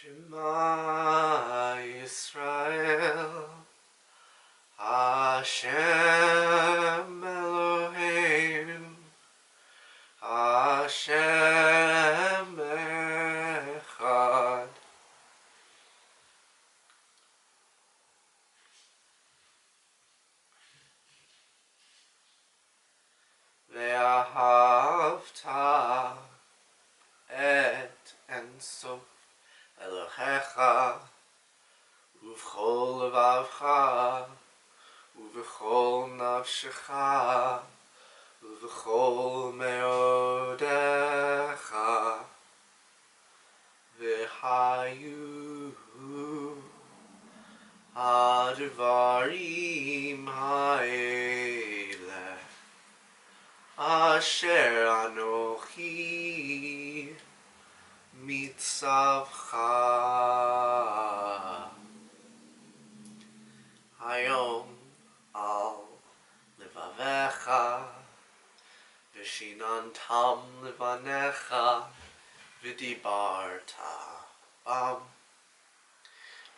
Shema Yisrael, Hashem Elohecha Uv'chol levavcha Uv'chol nafshecha Uv'chol meodecha. V'hayu Advarim ha'eleh Asher anochi mitzavcha Hayom al levavecha V'shinantam levanecha V'dibarta bam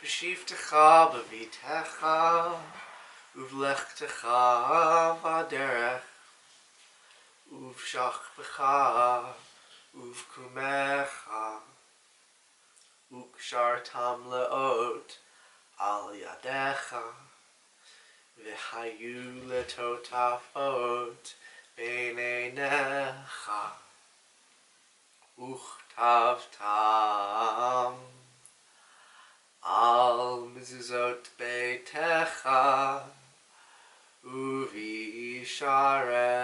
B'shivtecha b'vitecha Uvlechtecha v'aderech Uvshachbecha Uvkumecha Ukshartam leot Al yadecha V'hayu letotafot Beinenecha Uchtavtam Al mizuzot beitecha Uvi sharet